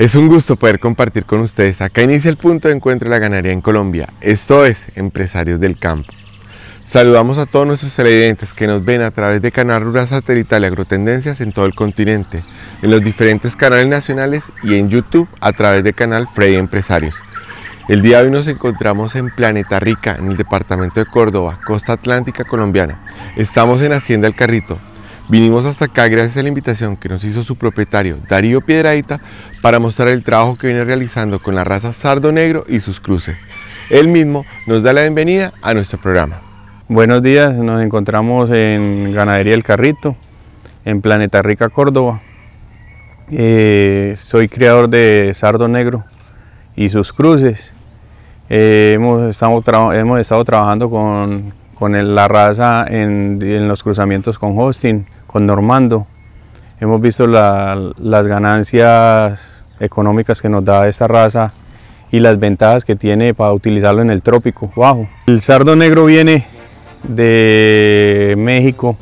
Es un gusto poder compartir con ustedes. Acá inicia el punto de encuentro de la ganadería en Colombia. Esto es Empresarios del Campo. Saludamos a todos nuestros televidentes que nos ven a través de Canal Rural Satelital y Agrotendencias en todo el continente, en los diferentes canales nacionales y en YouTube a través de Canal Frey Empresarios. El día de hoy nos encontramos en Planeta Rica, en el departamento de Córdoba, costa atlántica colombiana. Estamos en Hacienda El Carrito, Vinimos hasta acá gracias a la invitación que nos hizo su propietario Darío Piedraita para mostrar el trabajo que viene realizando con la raza Sardo Negro y sus cruces. Él mismo nos da la bienvenida a nuestro programa. Buenos días, nos encontramos en Ganadería El Carrito, en Planeta Rica, Córdoba. Eh, soy criador de Sardo Negro y sus cruces. Eh, hemos, estado hemos, estado trabajando con, la raza en, en los cruzamientos con Hosting, con Normando. Hemos visto las ganancias económicas que nos da esta raza y las ventajas que tiene para utilizarlo en el trópico bajo. El sardo negro viene de México,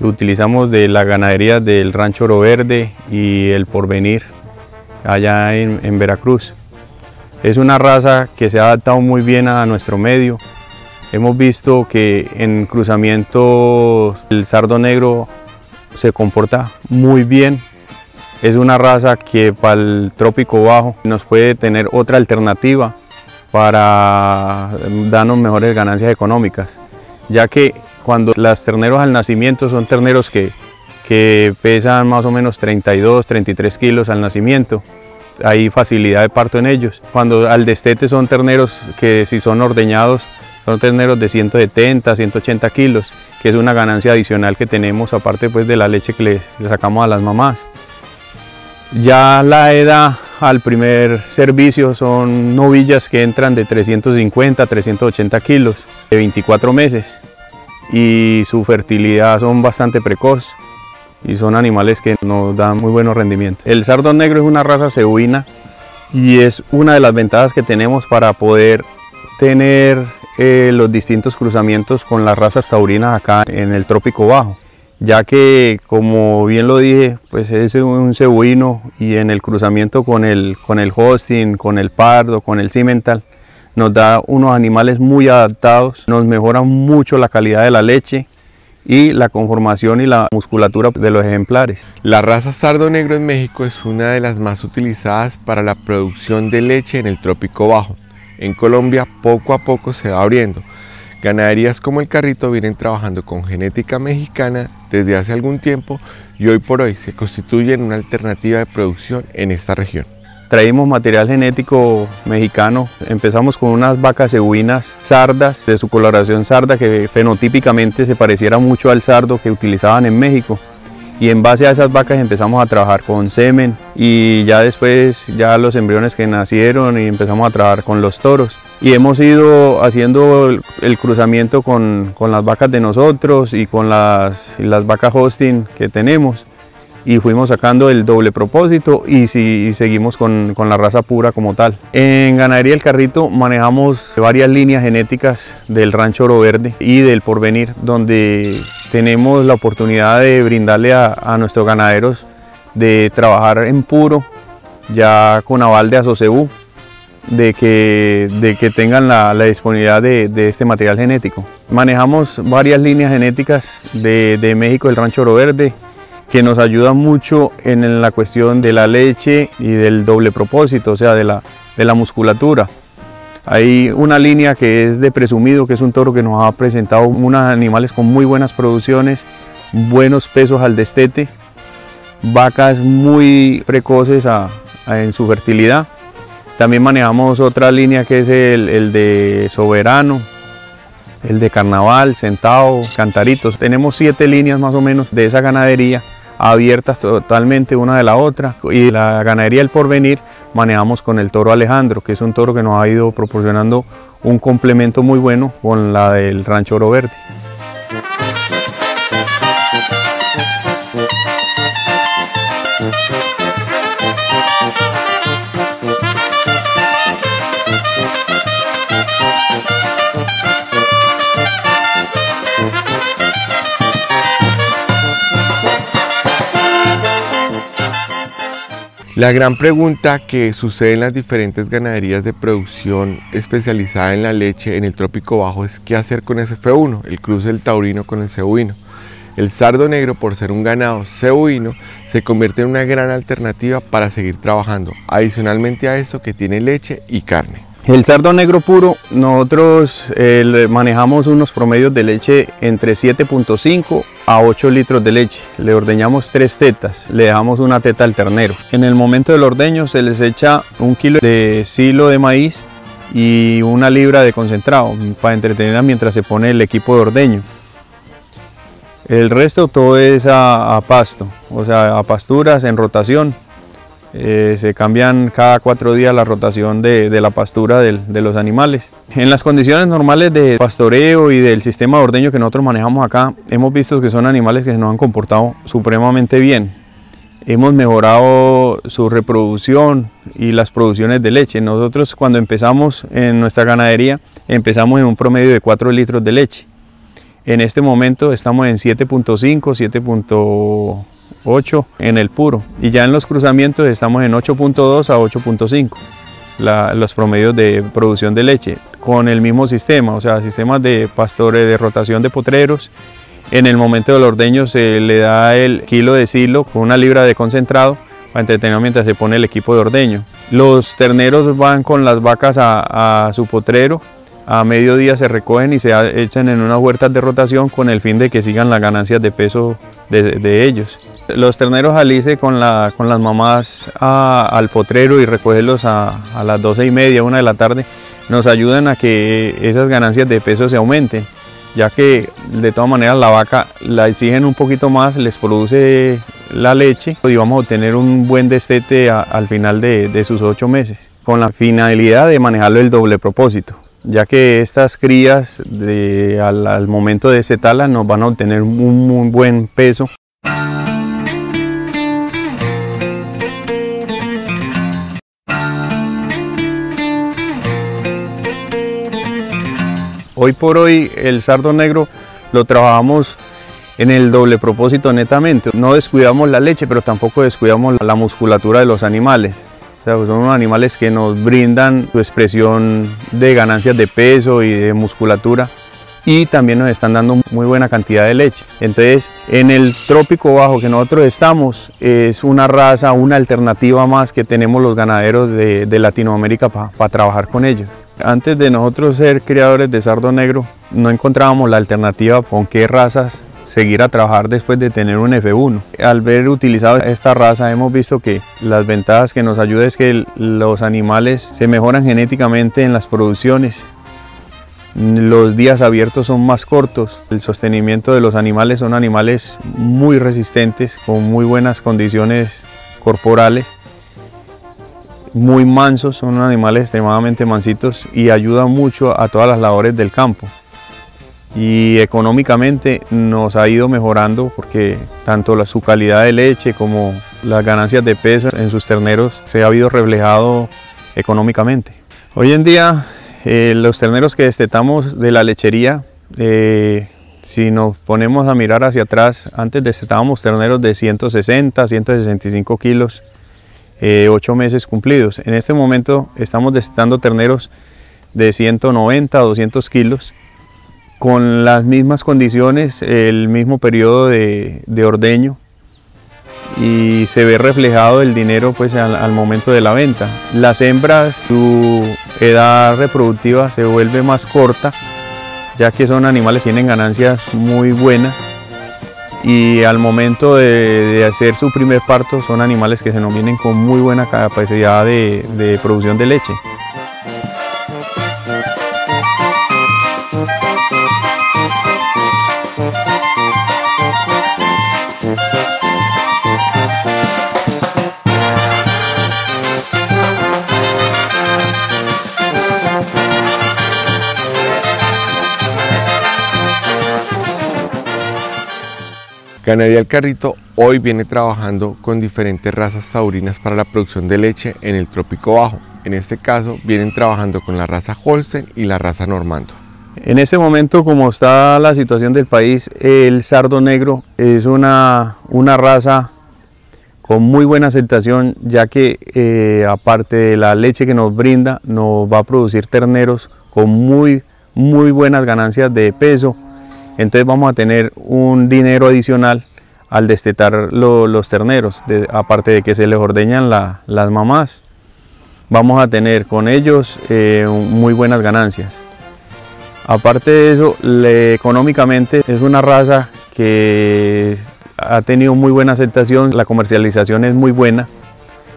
lo utilizamos de la ganadería del Rancho Oro Verde y el Porvenir, allá en, en Veracruz. Es una raza que se ha adaptado muy bien a nuestro medio. Hemos visto que en cruzamientos el sardo negro se comporta muy bien. Es una raza que para el trópico bajo nos puede tener otra alternativa para darnos mejores ganancias económicas, ya que cuando las terneros al nacimiento son terneros que, que pesan más o menos 32, 33 kilos al nacimiento, hay facilidad de parto en ellos. Cuando al destete son terneros que si son ordeñados son terneros de 170, 180 kilos que es una ganancia adicional que tenemos aparte pues de la leche que le, sacamos a las mamás. Ya la edad al primer servicio son novillas que entran de 350 a 380 kilos, de 24 meses y su fertilidad son bastante precoz y son animales que nos dan muy buenos rendimientos. El sardo negro es una raza cebuina y es una de las ventajas que tenemos para poder tener eh, los distintos cruzamientos con las razas taurinas acá en el trópico bajo ya que como bien lo dije pues es un cebuino y en el cruzamiento con el, con el hosting, con el pardo, con el cimental nos da unos animales muy adaptados, nos mejora mucho la calidad de la leche y la conformación y la musculatura de los ejemplares. La raza sardo negro en México es una de las más utilizadas para la producción de leche en el trópico bajo en Colombia poco a poco se va abriendo. Ganaderías como el Carrito vienen trabajando con genética mexicana desde hace algún tiempo y hoy por hoy se constituyen una alternativa de producción en esta región. Traímos material genético mexicano, empezamos con unas vacas cebuinas sardas, de su coloración sarda que fenotípicamente se pareciera mucho al sardo que utilizaban en México y en base a esas vacas empezamos a trabajar con semen y ya después ya los embriones que nacieron y empezamos a trabajar con los toros y hemos ido haciendo el, cruzamiento con, las vacas de nosotros y con las, las vacas hosting que tenemos y fuimos sacando el doble propósito y, si, seguimos con, la raza pura como tal. En Ganadería El Carrito manejamos varias líneas genéticas del rancho Oro Verde y del Porvenir, donde tenemos la oportunidad de brindarle a, nuestros ganaderos de trabajar en puro, ya con aval de Asocebú, de que, de que tengan la, disponibilidad de, este material genético. Manejamos varias líneas genéticas de, de México, del rancho Oro Verde, que nos ayuda mucho en la cuestión de la leche y del doble propósito, o sea, de la, de la musculatura. Hay una línea que es de presumido, que es un toro que nos ha presentado unos animales con muy buenas producciones, buenos pesos al destete, vacas muy precoces en su fertilidad. También manejamos otra línea que es el, de soberano, el de carnaval, sentado, cantaritos. Tenemos siete líneas más o menos de esa ganadería abiertas totalmente una de la otra y la ganadería del porvenir manejamos con el toro Alejandro que es un toro que nos ha ido proporcionando un complemento muy bueno con la del rancho Oro Verde. La gran pregunta que sucede en las diferentes ganaderías de producción especializada en la leche en el trópico bajo es qué hacer con ese F1, el cruce del taurino con el cebuino. El sardo negro, por ser un ganado cebuino, se convierte en una gran alternativa para seguir trabajando, adicionalmente a esto que tiene leche y carne. El sardo negro puro, nosotros manejamos unos promedios de leche entre 7.5 a 8 litros de leche. Le ordeñamos tres tetas, le dejamos una teta al ternero. En el momento del ordeño se les echa un kilo de silo de maíz y una libra de concentrado para entretenerla mientras se pone el equipo de ordeño. El resto todo es a pasto, o sea, a pasturas en rotación eh, se cambian cada cuatro días la rotación de, la pastura de, los animales. En las condiciones normales de pastoreo y del sistema de ordeño que nosotros manejamos acá, hemos visto que son animales que se nos han comportado supremamente bien. Hemos mejorado su reproducción y las producciones de leche. Nosotros cuando empezamos en nuestra ganadería, empezamos en un promedio de 4 litros de leche. En este momento estamos en 7.5, 7.5 8 en el puro y ya en los cruzamientos estamos en 8.2 a 8.5 los promedios de producción de leche con el mismo sistema, o sea, sistemas de pastores de rotación de potreros. En el momento del ordeño se le da el kilo de silo con una libra de concentrado para entretener mientras se pone el equipo de ordeño. Los terneros van con las vacas a, su potrero, a mediodía se recogen y se echan en unas huertas de rotación con el fin de que sigan las ganancias de peso de ellos. Los terneros alice con, la, con las mamás al potrero y recogerlos a, las 12 y media, una de la tarde, nos ayudan a que esas ganancias de peso se aumenten, ya que de todas maneras la vaca la exigen un poquito más, les produce la leche y vamos a obtener un buen destete al final de, sus ocho meses, con la finalidad de manejarlo el doble propósito ya que estas crías al, momento de tala nos van a obtener un muy buen peso Hoy por hoy el sardo negro lo trabajamos en el doble propósito netamente. No descuidamos la leche, pero tampoco descuidamos la musculatura de los animales. son unos animales que nos brindan su expresión de ganancias de peso y de musculatura y también nos están dando muy buena cantidad de leche. Entonces, en el trópico bajo que nosotros estamos, es una raza, una alternativa más que tenemos los ganaderos de, Latinoamérica para trabajar con ellos. Antes de nosotros ser criadores de sardo negro, no encontrábamos la alternativa con qué razas seguir a trabajar después de tener un F1. Al ver utilizado esta raza hemos visto que las ventajas que nos ayuda es que los animales se mejoran genéticamente en las producciones, los días abiertos son más cortos, el sostenimiento de los animales son animales muy resistentes, con muy buenas condiciones corporales muy mansos, son animales extremadamente mansitos y ayudan mucho a todas las labores del campo. Y económicamente nos ha ido mejorando porque tanto su calidad de leche como las ganancias de peso en sus terneros se ha habido reflejado económicamente. Hoy en día eh, los terneros que destetamos de la lechería, eh, si nos ponemos a mirar hacia atrás, antes destetábamos terneros de 160, 165 kilos eh, ocho meses cumplidos. En este momento estamos destetando terneros de 190 a 200 kilos con las mismas condiciones, el mismo periodo de, ordeño y se ve reflejado el dinero pues al, momento de la venta. Las hembras, su edad reproductiva se vuelve más corta ya que son animales que tienen ganancias muy buenas y al momento de, hacer su primer parto son animales que se nos vienen con muy buena capacidad de producción de leche. Ganadería El Carrito hoy viene trabajando con diferentes razas taurinas para la producción de leche en el trópico bajo. En este caso vienen trabajando con la raza Holstein y la raza Normando. En este momento, como está la situación del país, el sardo negro es una, una raza con muy buena aceptación ya que eh, aparte de la leche que nos brinda nos va a producir terneros con muy muy buenas ganancias de peso entonces vamos a tener un dinero adicional al destetar los terneros aparte de que se les ordeñan las mamás. Vamos a tener con ellos eh, muy buenas ganancias. Aparte de eso económicamente es una raza que ha tenido muy buena aceptación, la comercialización es muy buena,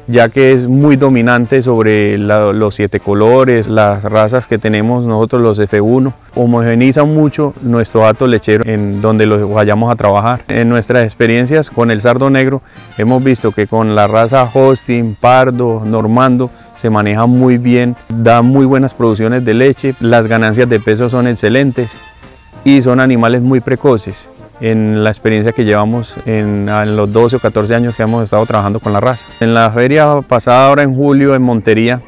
ya que es muy dominante sobre los siete colores, las razas que tenemos nosotros los F1, homogenizan mucho nuestro hato lechero en donde los vayamos a trabajar. En nuestras experiencias con el sardo negro hemos visto que con la raza Hosting, Pardo, Normando, se maneja muy bien, da muy buenas producciones de leche, las ganancias de peso son excelentes y son animales muy precoces en la experiencia que llevamos en, los 12 o 14 años que hemos estado trabajando con la raza. En la feria pasada ahora en julio en Montería,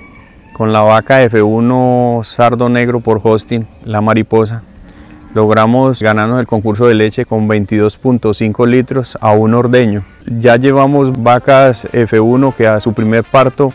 con la vaca F1 Sardo Negro por hosting, la mariposa, logramos ganarnos el concurso de leche con 22.5 litros a un ordeño. Ya llevamos vacas F1 que a su primer parto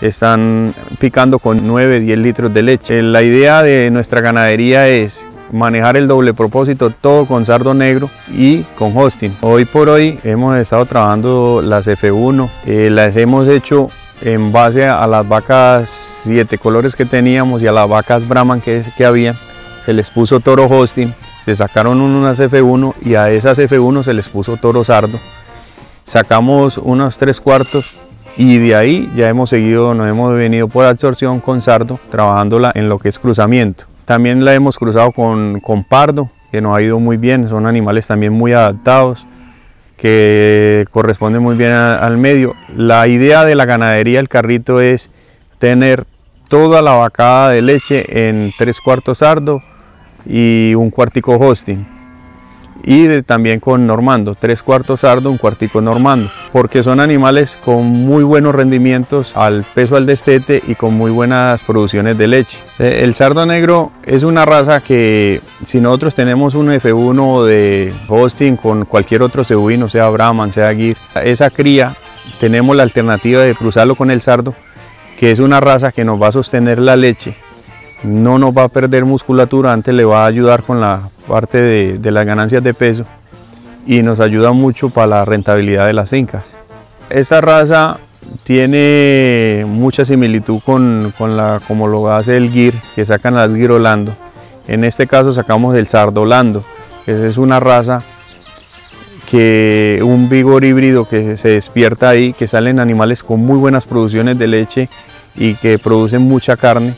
están picando con 9-10 litros de leche. La idea de nuestra ganadería es manejar el doble propósito todo con sardo negro y con hosting. Hoy por hoy hemos estado trabajando las F1, eh, las hemos hecho en base a las vacas siete colores que teníamos y a las vacas Brahman que, que había. Se les puso toro hosting, se sacaron unas F1 y a esas F1 se les puso toro sardo. Sacamos unos tres cuartos y de ahí ya hemos seguido, nos hemos venido por absorción con sardo, trabajándola en lo que es cruzamiento. También la hemos cruzado con, pardo, que nos ha ido muy bien, son animales también muy adaptados, que corresponden muy bien al medio. La idea de la ganadería del carrito es tener toda la vacada de leche en tres cuartos sardo y un cuartico hosting y también con normando, tres cuartos sardo, un cuartico normando, porque son animales con muy buenos rendimientos al peso al destete y con muy buenas producciones de leche. Eh, el sardo negro es una raza que si nosotros tenemos un F1 de hosting con cualquier otro cebuino, sea Brahman, sea Gir, esa cría tenemos la alternativa de cruzarlo con el sardo, que es una raza que nos va a sostener la leche no nos va a perder musculatura, antes le va a ayudar con la parte de, las ganancias de peso y nos ayuda mucho para la rentabilidad de las fincas. Esta raza tiene mucha similitud con, la como lo hace el gir, que sacan las girolando. En este caso sacamos el sardolando, que es una raza que un vigor híbrido que se despierta ahí, que salen animales con muy buenas producciones de leche y que producen mucha carne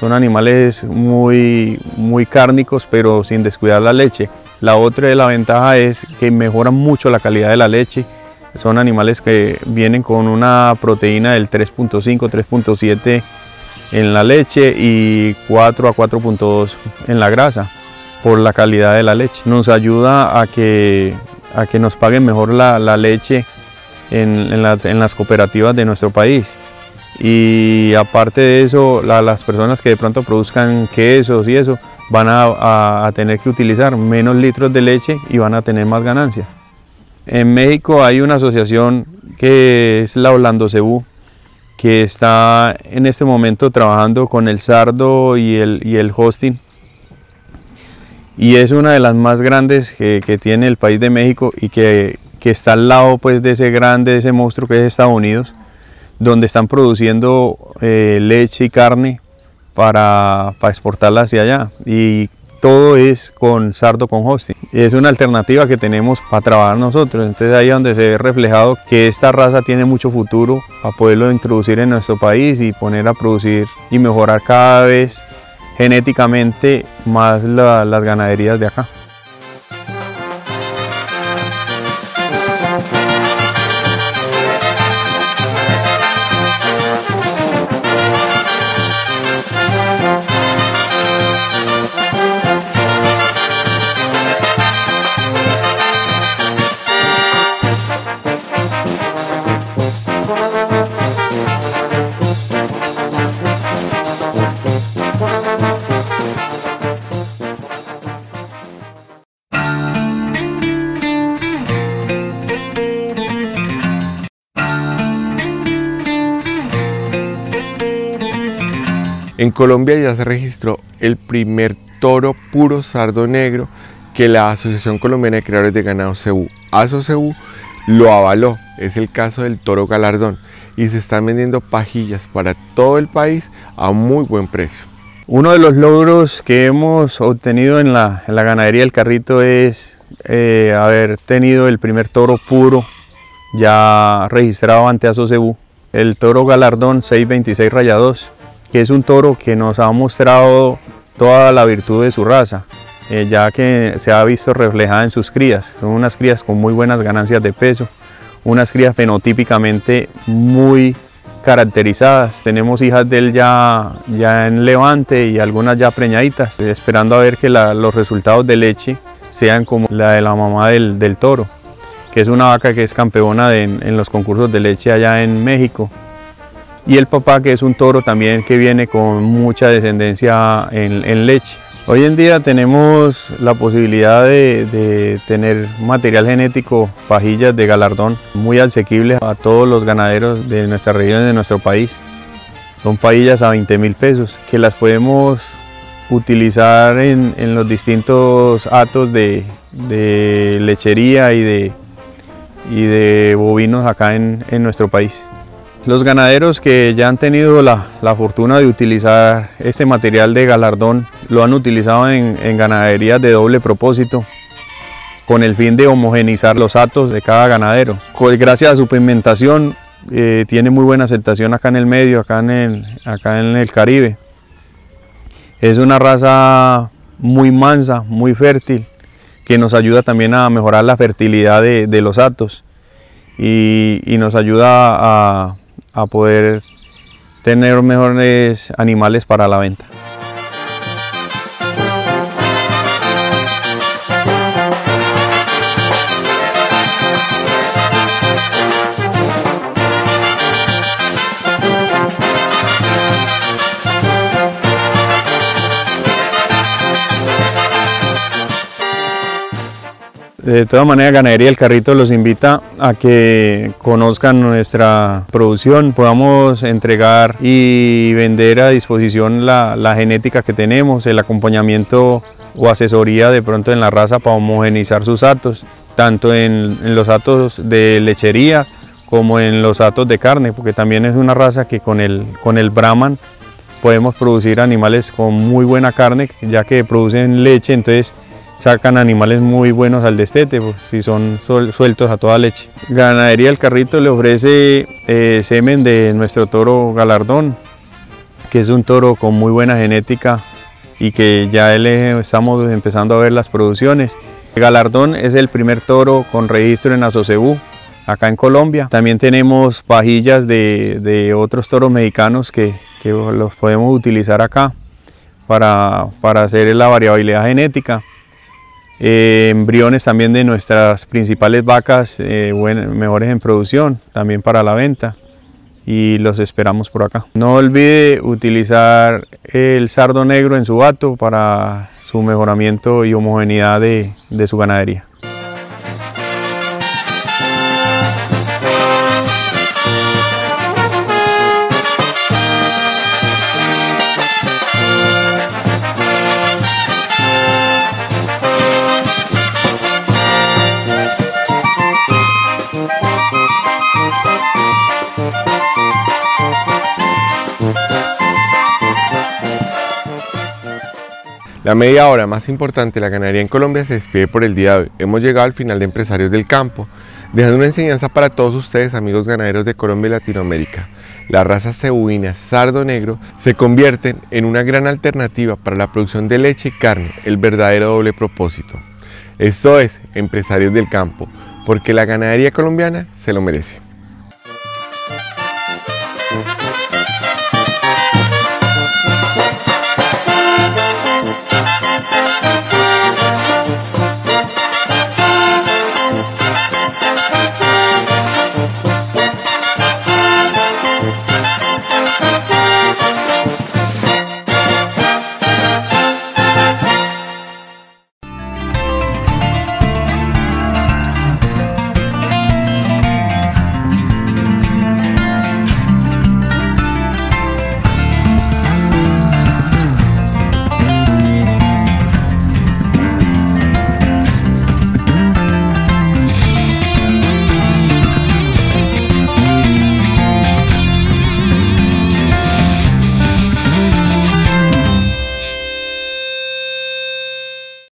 son animales muy, muy cárnicos, pero sin descuidar la leche. La otra de la ventaja es que mejoran mucho la calidad de la leche. Son animales que vienen con una proteína del 3.5, 3.7 en la leche y 4 a 4.2 en la grasa por la calidad de la leche. Nos ayuda a que, a que nos paguen mejor la, leche en, en las cooperativas de nuestro país y aparte de eso las personas que de pronto produzcan quesos y eso van a, tener que utilizar menos litros de leche y van a tener más ganancias. En México hay una asociación que es la Orlando Cebú que está en este momento trabajando con el sardo y el, hosting y es una de las más grandes que, tiene el país de México y que, que, está al lado pues de ese grande, de ese monstruo que es Estados Unidos donde están produciendo eh, leche y carne para, exportarla hacia allá. Y todo es con sardo con hosting. Es una alternativa que tenemos para trabajar nosotros. Entonces ahí es donde se ve reflejado que esta raza tiene mucho futuro para poderlo introducir en nuestro país y poner a producir y mejorar cada vez genéticamente más las ganaderías de acá. Colombia ya se registró el primer toro puro sardo negro que la Asociación Colombiana de Creadores de Ganado ASOCEU, lo avaló. Es el caso del toro galardón y se están vendiendo pajillas para todo el país a muy buen precio. Uno de los logros que hemos obtenido en la, ganadería del carrito es eh, haber tenido el primer toro puro ya registrado ante ASOCEU, el toro galardón 626 rayados, que es un toro que nos ha mostrado toda la virtud de su raza. Eh, ya que se ha visto reflejada en sus crías. Son unas crías con muy buenas ganancias de peso, unas crías fenotípicamente muy caracterizadas. Tenemos hijas de él ya, ya en levante y algunas ya preñaditas, esperando a ver que los resultados de leche sean como la de la mamá del, toro, que es una vaca que es campeona en los concursos de leche allá en México. Y el papá que es un toro también que viene con mucha descendencia en leche. Hoy en día tenemos la posibilidad de, tener material genético, pajillas de galardón muy asequibles a todos los ganaderos de nuestra región y de nuestro país. Son pajillas a 20 mil pesos que las podemos utilizar en, los distintos atos de, lechería y de bovinos acá en nuestro país. Los ganaderos que ya han tenido la, fortuna de utilizar este material de galardón lo han utilizado en, ganaderías de doble propósito con el fin de homogenizar los atos de cada ganadero. Gracias a su pigmentación eh, tiene muy buena aceptación acá en el medio, acá en el, acá en el Caribe. Es una raza muy mansa, muy fértil, que nos ayuda también a mejorar la fertilidad de, los atos y nos ayuda a, a poder tener mejores animales para la venta. De todas maneras, Ganadería El Carrito los invita a que conozcan nuestra producción, podamos entregar y vender a disposición la, genética que tenemos, el acompañamiento o asesoría de pronto en la raza para homogenizar sus atos, tanto en, los atos de lechería como en los atos de carne, porque también es una raza que con el, con el Brahman podemos producir animales con muy buena carne, ya que producen leche, entonces sacan animales muy buenos al destete, pues, si son sueltos a toda leche. Ganadería El Carrito le ofrece eh, semen de nuestro toro galardón, que es un toro con muy buena genética y que ya estamos empezando a ver las producciones. Galardón es el primer toro con registro en Asocebú, acá en Colombia. También tenemos pajillas de, otros toros mexicanos que, los podemos utilizar acá para, para hacer la variabilidad genética. Eh, embriones también de nuestras principales vacas eh, mejores en producción, también para la venta y los esperamos por acá. No olvide utilizar el sardo negro en su vato para su mejoramiento y homogeneidad de su ganadería. La media hora más importante de la ganadería en Colombia se despide por el día de hoy. Hemos llegado al final de Empresarios del Campo, dejando una enseñanza para todos ustedes, amigos ganaderos de Colombia y Latinoamérica. Las razas cebuinas sardo negro se convierten en una gran alternativa para la producción de leche y carne, el verdadero doble propósito. Esto es Empresarios del Campo, porque la ganadería colombiana se lo merece.